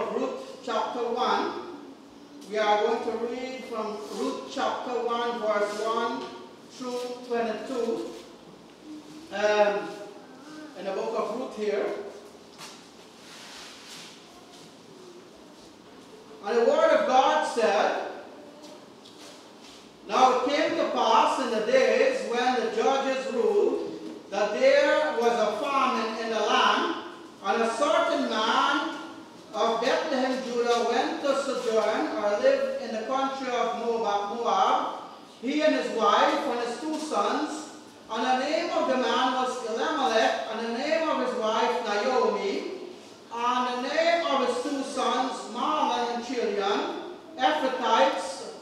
of Ruth, chapter 1. We are going to read from Ruth chapter 1, verse 1 through 22. Um, in the book of Ruth here. And the word of God said, Now it came to pass in the days when the judges ruled that there was a famine in the land, and a certain man of Bethlehem, Judah, went to sojourn or live in the country of Moab, he and his wife and his two sons. And the name of the man was Elimelech, and the name of his wife Naomi, and the name of his two sons Mahlon and Chilion, Ephrathites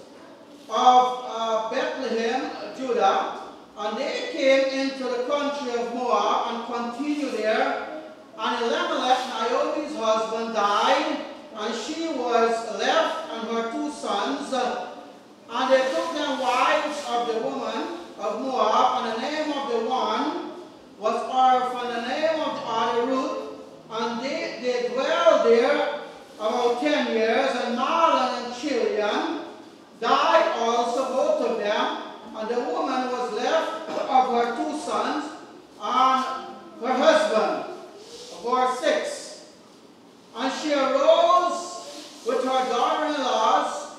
of uh, Bethlehem, Judah. And they came into the country of Moab and continued there. And Elimelech, Naomi's husband, died, and she was left and her two sons. And they took them wives of the woman of Moab, and the name of the one was Orpah, and the name of the other Ruth, and they, they dwelled there about ten years, and Mahlon and Chilion died also, both of them, and the woman was left of her two sons and her husband. Verse 6. And she arose with her daughter-in-laws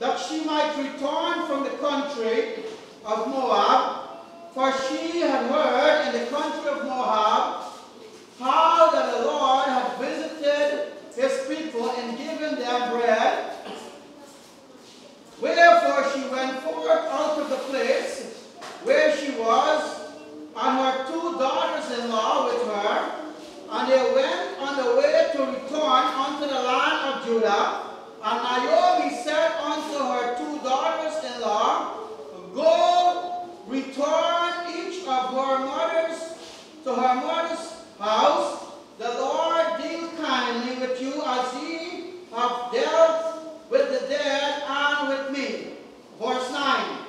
that she might return from the country of Moab, for she had heard in the country of Moab how that the Lord had visited his people and given them bread. Wherefore she went forth out of the place where she was, and her two daughters-in-law with her, and they went on the way to return unto the land of Judah. And Naomi said unto her two daughters-in-law, Go, return each of her mothers to her mother's house. The Lord deal kindly with you as ye have dealt with the dead and with me. Verse 9.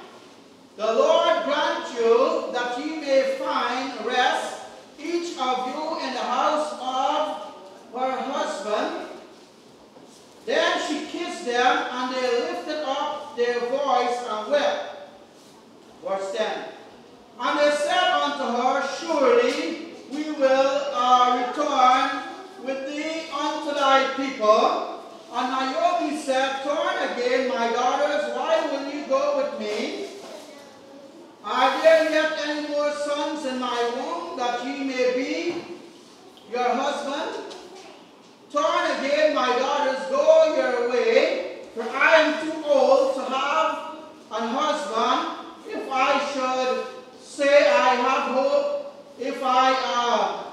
The Lord grant you that ye may find rest, each of you in the house of her husband. Then she kissed them, and they lifted up their voice and wept. Verse 10. And they said unto her, Surely we will uh, return with thee unto thy people. And Naomi said, Turn again, my daughters, why will you go with me? Are there yet any more sons in my womb that ye may be your husband? Turn again, my daughters, go your way, for I am too old to have an husband. If I should say I have hope, if I uh,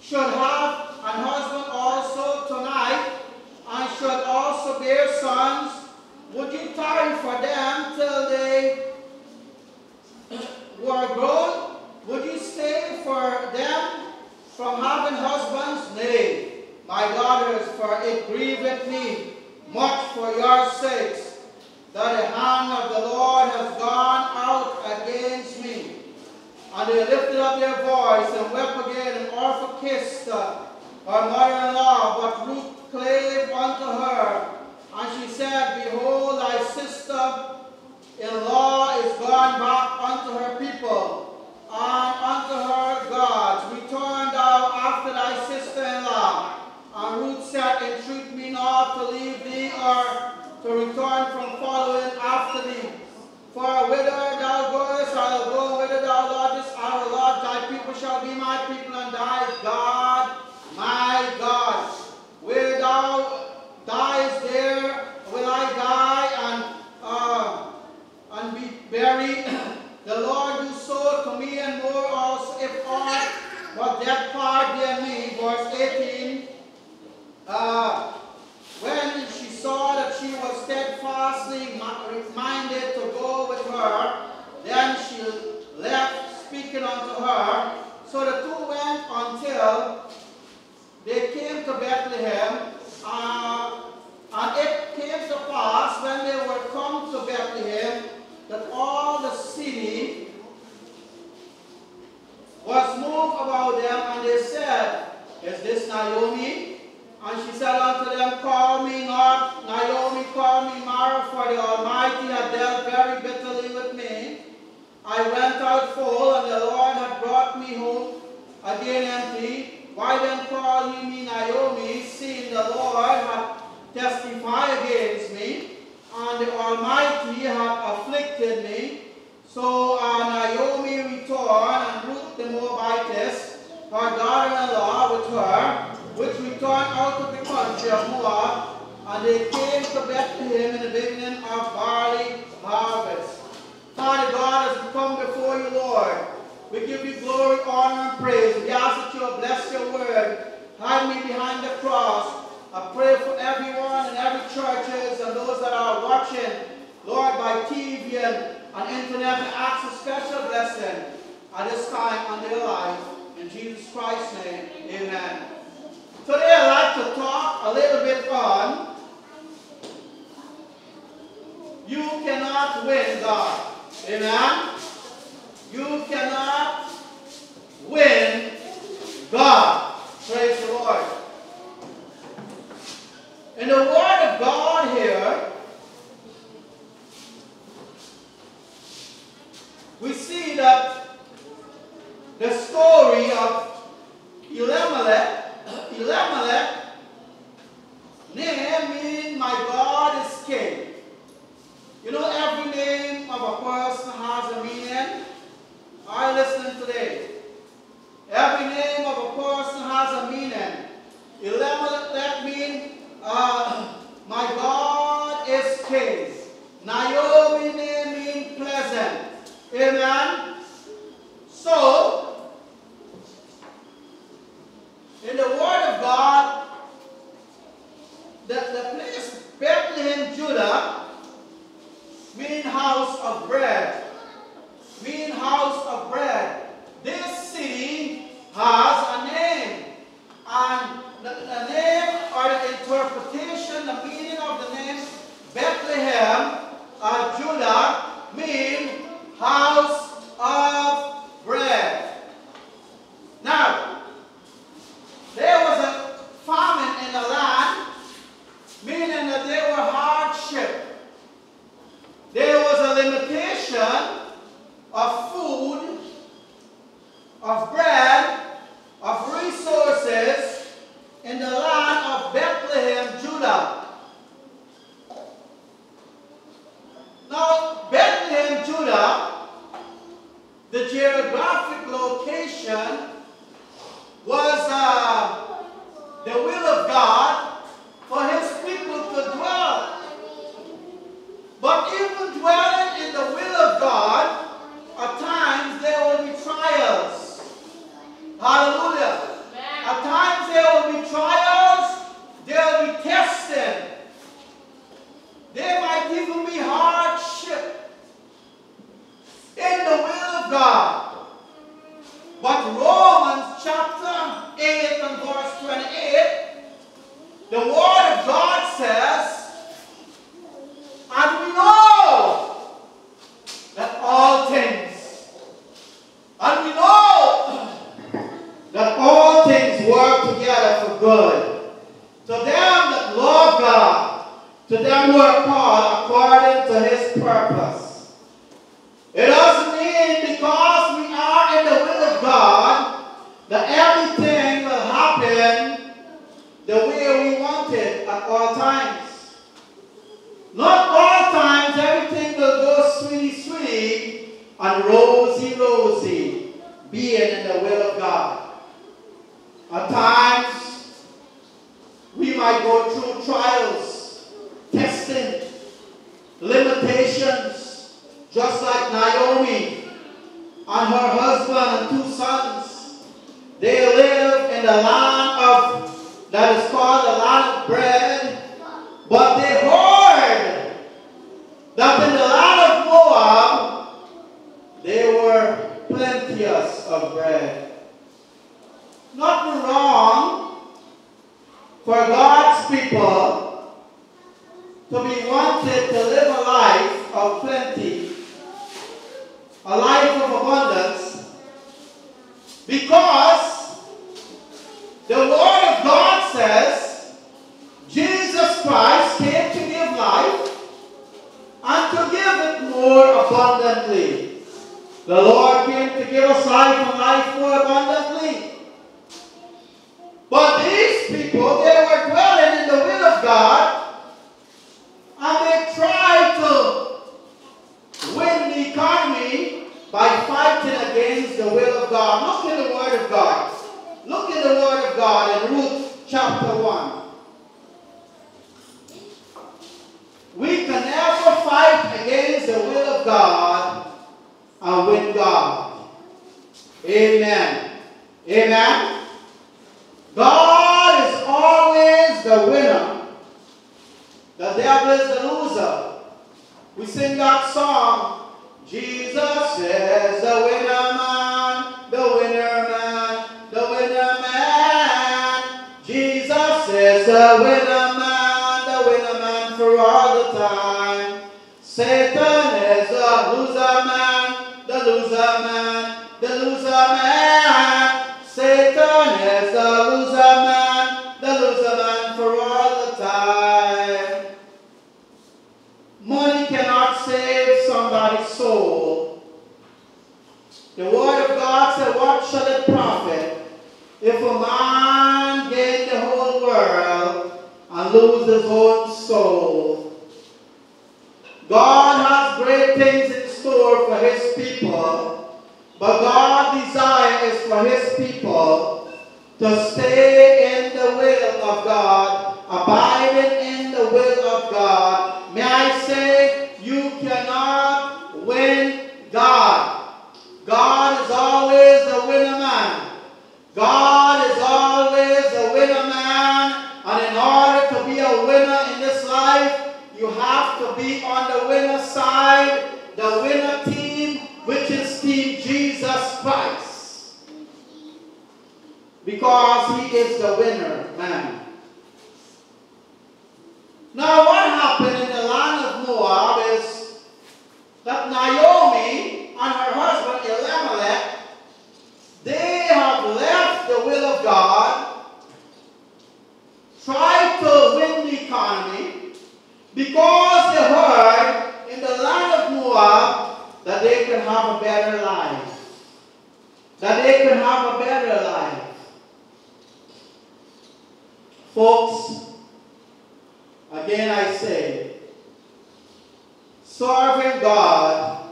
should have an husband also tonight, and should also bear sons, would you tarry for them till they were grown? Would you stay for them from having husbands? Nay, my daughters, for it grieveth me much for your sakes, that the hand of the Lord has gone out against me. And they lifted up their voice and wept again, and Orpah kissed uh, her mother-in-law, but Ruth clave unto her. And she said, Behold, thy sister-in-law is gone back unto her people, and unto her gods. Return thou after thy sister-in-law. And Ruth said, Entreat me not to leave thee, or to return from following after thee. For whither thou goest, I will go, whither thou lodgest, Will. Thy people shall be my people, and thy God my God. Where thou diest, there will I die, and uh, and be buried. the Lord do so to me, and more also, if aught but that part there me. Verse 18. Uh, when she saw that she was steadfastly minded to go with her, then she left speaking unto her. So the two went until they came to Bethlehem. Uh, and it came to pass when they out full, and the Lord had brought me home empty. Why then call ye me Naomi, seeing the Lord hath testified against me, and the Almighty hath afflicted me? So uh, Naomi returned, and Ruth the Moabitess, her daughter-in-law, with her, which returned out of the country of Moab, and they came to Bethlehem in the beginning of barley harvest. Father God, as we come before you, Lord, we give you glory, honor, and praise. We ask that you bless your word. Hide me behind the cross. I pray for everyone in every churches and those that are watching, Lord, by TV and, and internet, and ask a special blessing at this time on their life. In Jesus Christ's name, amen. Today I'd like to talk a little bit on you cannot win God. Amen? You cannot win God. Praise the Lord. In the Word of God here, we see that the story of Elimelech, Elimelech, name meaning my God is king. You know every name of a person has a meaning? You listening today? Every name of a person has a meaning. Elimelech means uh, my God is king. Naomi name means pleasant. Amen? So, in the Word of God, the, the place Bethlehem, Judah, mean house of bread. Mean house of bread. This city has a name. And the, the name or the interpretation, the meaning of the name Bethlehem, uh, Judah, mean house of bread. Now, there was a famine in the land, meaning that there were hardship. There was a limitation of food, of bread, of resources in the land of Bethlehem, Judah. Now, Bethlehem, Judah, the geographic location was uh, the will of God for his people to dwell. But even dwelling in the will of God, at times there will be trials. Hallelujah. At times there will be trials, there will be testing. There might even be hardship in the will of God. But Romans chapter 8 and verse 28, the Word of God says, and we know that all things, and we know that all things work together for good. To them that love God, to them who are called according to his purpose. It doesn't mean because we are in the will of God that everything will happen the way we want it at all times. Not all times everything will go sweetie sweetie and rosy rosy, being in the will of God. At times we might go through trials, testing, limitations, just like Naomi and her husband and two sons. They live in the land of that is called the land of bread, but they heard that in the land of Moab they were plenteous of bread. Nothing wrong for God's people to be wanted to live a life of plenty, a life of abundance, because the Word of God says Jesus Christ came to give life and to give it more abundantly. The Lord came to give us life and life more abundantly. But these people, they were dwelling in the will of God, and they tried to win the economy by fighting against the will of God. Look in the Word of God. Look in the Word of God in Ruth chapter 1. We can never fight against the will of God and win God. Amen. Amen. God is always the winner. The devil is the loser. We sing that song. Jesus is the winner man, the winner man, the winner man. Jesus is the winner man, the winner man for all the time. Satan is the loser man, the loser man, the loser man. Satan is the loser man, the loser man for all the time. Money cannot save somebody's soul. The word of God said, What shall it profit if a man gain the whole world and lose his own soul? God has great things in store for his people, but God's desire is for his people to stay in the will of God, abiding in the will of God. May I say, you cannot win God. God is always the winner man. God is the winner man. Now, what happened in the land of Moab is that Naomi and her husband Elimelech, they have left the will of God, tried to win the economy, because they heard in the land of Moab that they can have a better life. That they can have a better life. Folks, again I say, serving God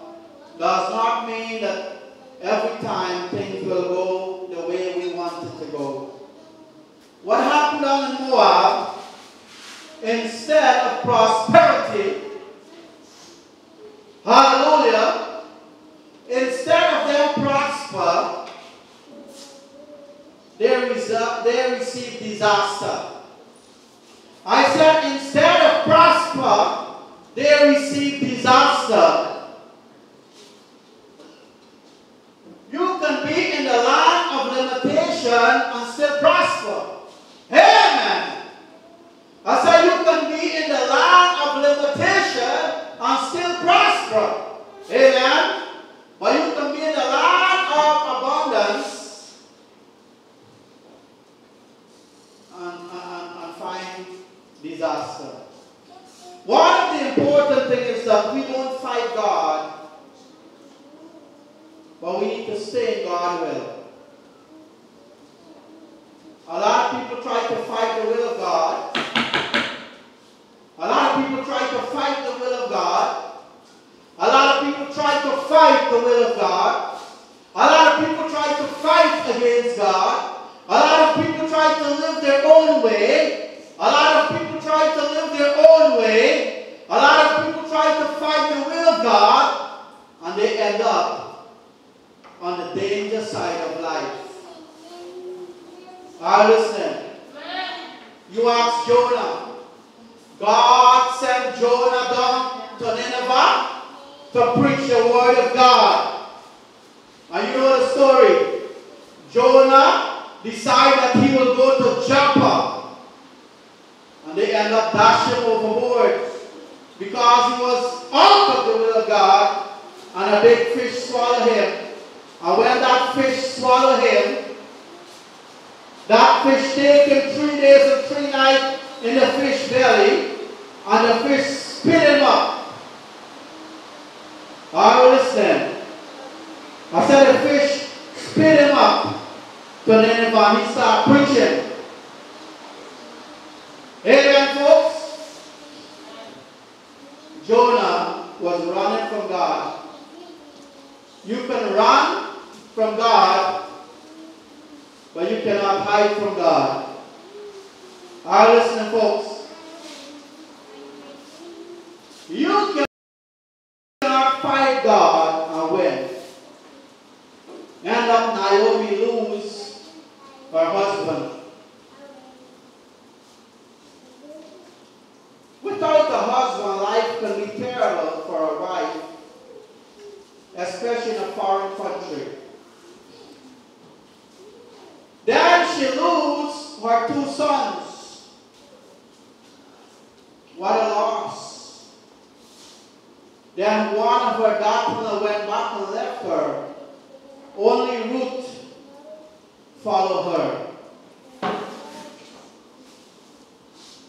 does not mean that every time things will go the way we want it to go. What happened on Moab, instead of prosperity, hallelujah, instead of them prosper, they, reserve, they receive disaster. I said instead of prosper, they receive disaster. You can be in the land of limitation and still prosper. Amen. I said you can be in the land of limitation and still prosper. Amen. But you can be in the land of abundance and, and, and find disaster. One of the important things is that we don't fight God, but we need to stay in God's will. A lot of people try to fight the will of God. A lot of people try to fight the will of God. A lot of people try to fight the will of God. A lot of people try to fight against God. A lot of people try to live their own way. A lot of people try to live their own way. A lot of people try to fight the will of God. And they end up on the danger side of life. Are you listening? You ask Jonah. God sent Jonah down to Nineveh to preach the word of God. And you know the story. Jonah decided that he will go to Joppa. And they end up dashing overboard because he was out of the will of God and a big fish swallowed him. And when that fish swallowed him, that fish stayed him three days and three nights in the fish belly, and the fish spit him up. I listening? I said the fish spit him up to Nineveh he started preaching. Amen, folks? Jonah was running from God. You can run from God, but you cannot hide from God. You listening, folks? You cannot fight God and win. End up Naomi lose her husband. Without a husband, life can be terrible for a wife, especially in a foreign country. Then she loses her two sons. What a loss. Then one of her daughters went back and left her. Only Ruth followed her.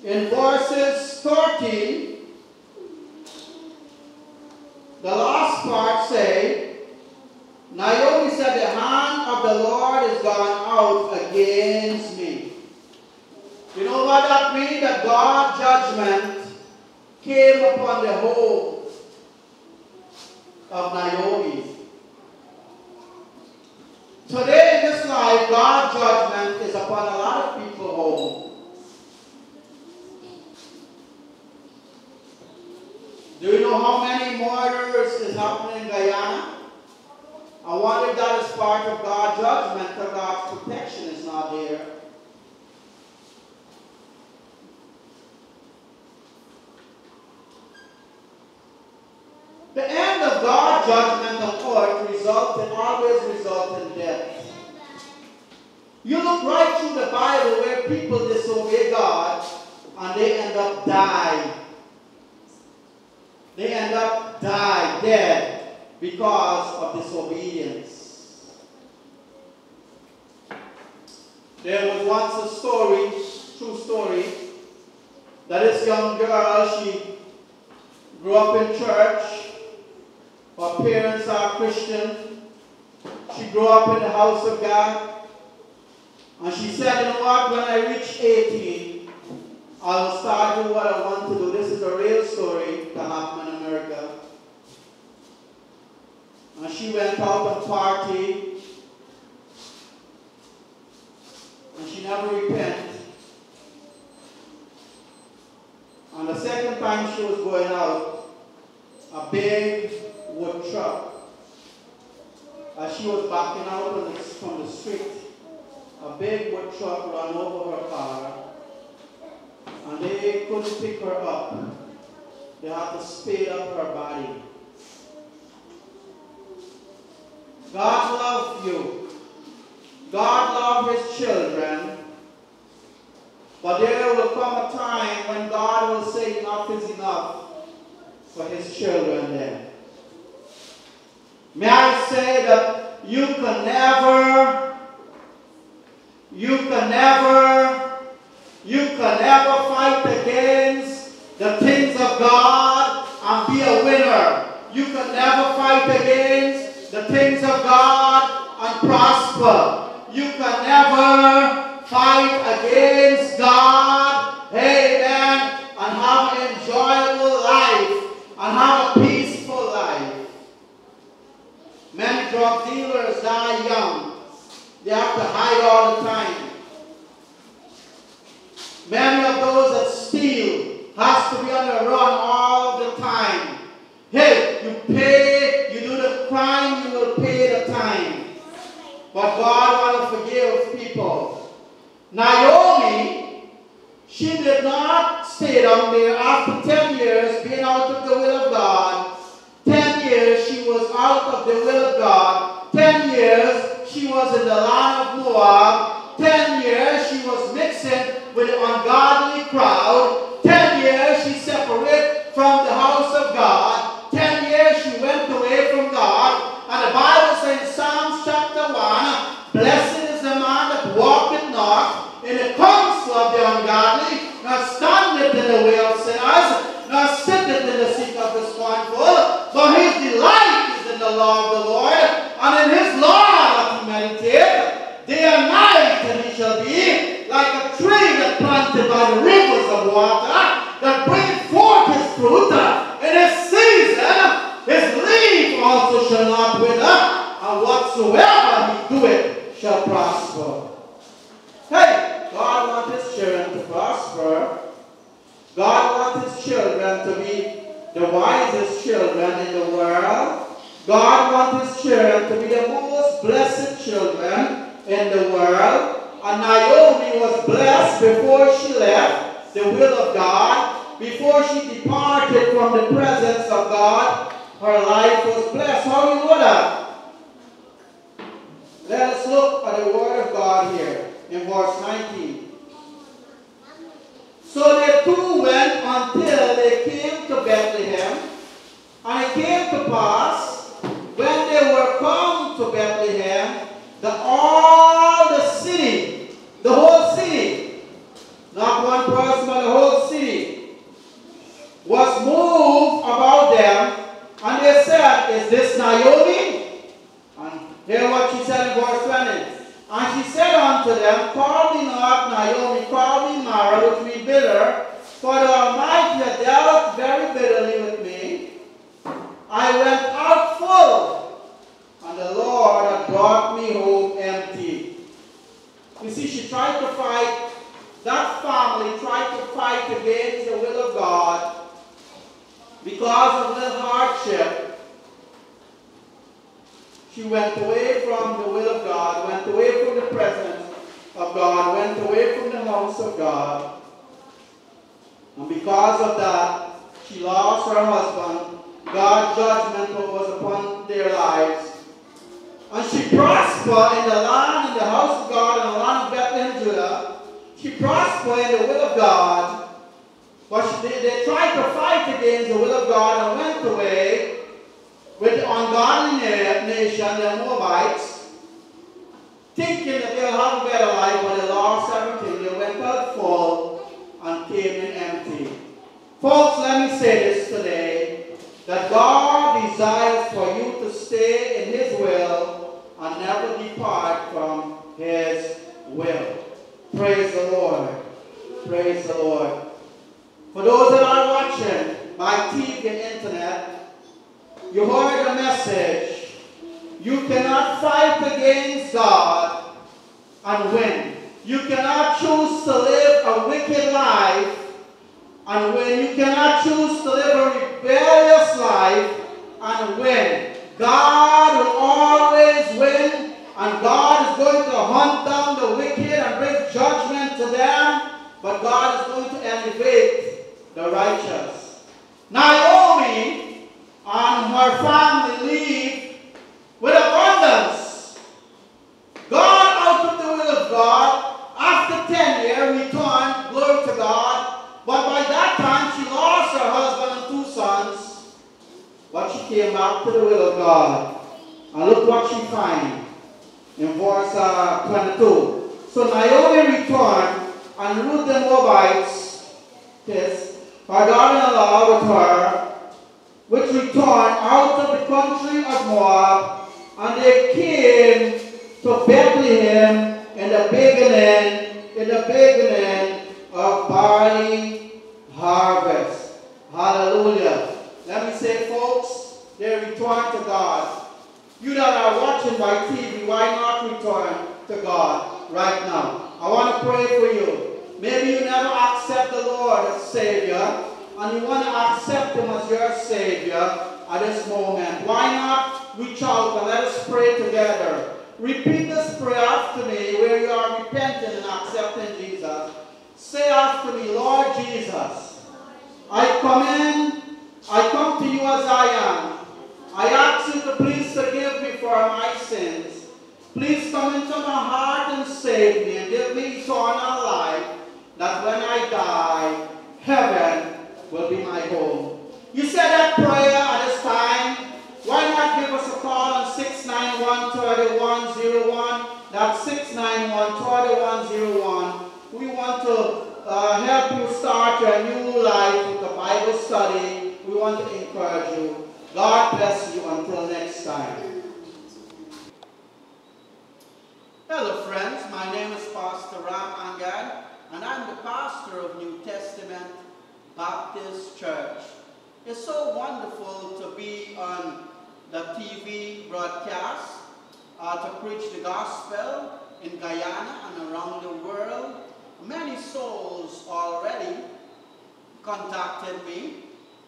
In verses 13, the last part say, Naomi said, The hand of the Lord is gone out against me. You know what that means? That God's judgment came upon the whole of Naomi. Today in this life, God's judgment is upon a lot of people home. Do you know how many murders is happening in Guyana? I wonder if that is part of God's judgment or God's protection is not there. The end of God's judgment on earth result in, always result in death. You look right through the Bible where people disobey God and they end up dying. They end up die dead because of disobedience. There was once a story, true story, that this young girl, she grew up in church. Her parents are Christian. She grew up in the house of God. And she said, you know what, when I reach 18, I'll start doing what I want to do. This is a real story that happened in America. And she went out and party. And she never repented. And the second time she was going out, a big wood truck, as she was backing out from the street, a big wood truck ran over her car and they couldn't pick her up. They had to speed up her body. God loves you. God loves his children. But there will come a time when God will say enough is enough for his children then. May I say that you can never, you can never, you can never fight against the things of God and be a winner. You can never fight against the things of God and prosper. You can never fight against God, amen, and have an enjoyable life and have a peaceful life. Many drug dealers die young. They have to hide all the time. Many of those that steal has to be on the run all the time. Hey, you pay, But God want to forgive people. Naomi, she did not stay down there after 10 years being out of the will of God. Prosper. God wants his children to be the wisest children in the world. God wants his children to be the most blessed children in the world. And Naomi was blessed before she left the will of God, before she departed from the presence of God. Her life was blessed. How do you know that? Let us look at the word of God here in verse 19. So they two went until they came to Bethlehem. And it came to pass, when they were come to Bethlehem, that all the city, the whole city, not one person, but the whole city, was moved about them. And they said, Is this Naomi? And hear what she said in verse 20. And she said unto them, Call me not Naomi, call me Mara, which means bitter, for the Almighty hath dealt very bitterly with me. I went out full, and the Lord had brought me home empty. You see, she tried to fight, that family tried to fight against the will of God because of the hardship she went away from the will of God, went away from the presence of God, went away from the house of God. And because of that, she lost her husband. God's judgment was upon their lives. And she prospered in the land, in the house of God, in the land of Bethlehem, Judah. She prospered in the will of God. But she, they, they tried to fight against the will of God and went away with the ungodly nation, the Moabites, thinking that they'll have a better life, but they lost everything. They went out full and came in empty. Folks, let me say this today, that God desires for you to stay in His will and never depart from His will. Praise the Lord. Praise the Lord. For those that are watching by TV and internet, you heard a message. You cannot fight against God and win. You cannot choose to live a wicked life and win. You cannot choose to live elevate the righteous. Naomi and her family leave with abundance. God, out of the will of God, after 10 years, returned, glory to God. But by that time, she lost her husband and two sons. But she came back to the will of God. And look what she finds in verse uh, 22. So Naomi returned, and Ruth the Moabites, this, her daughter-in-law with her, which returned out of the country of Moab, and they came to Bethlehem in the beginning, in the beginning of barley harvest. Hallelujah. Let me say, folks, they returned to God. You that are watching by TV, why not return to God right now? I want to pray for you. Maybe you never accept the Lord as Savior and you want to accept Him as your Savior at this moment, why not reach out and let us pray together? Repeat this prayer after me where you are repenting and accepting Jesus. Say after me, Lord Jesus, I come in, I come to you as I am. I ask you to please forgive me for my sins. Please come into my heart and save me and give me eternal life that when I die, heaven will be my home. You said that prayer at this time. Why not give us a call on 691-3101? That's 691-3101. We want to uh, help you start your new life with a Bible study. We want to encourage you. God bless you until next time. Hello friends, my name is Pastor Ram Angad and I'm the pastor of New Testament Baptist Church. It's so wonderful to be on the TV broadcast uh, to preach the gospel in Guyana and around the world. Many souls already contacted me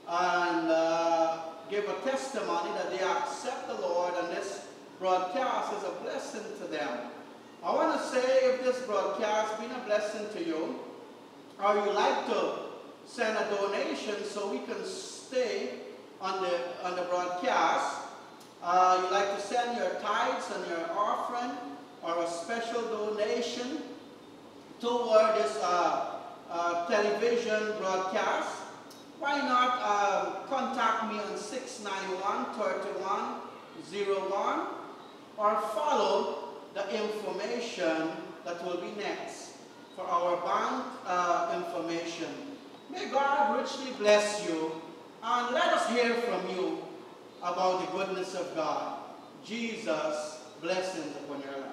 and uh, gave a testimony that they accept the Lord and this broadcast is a blessing to them. I want to say if this broadcast been a blessing to you, or you like to send a donation so we can stay on the, on the broadcast, uh, you like to send your tithes and your offering or a special donation toward this uh, uh, television broadcast, why not uh, contact me on 691-3101 or follow the information that will be next for our bank uh, information. May God richly bless you and let us hear from you about the goodness of God. Jesus, blessings upon your life.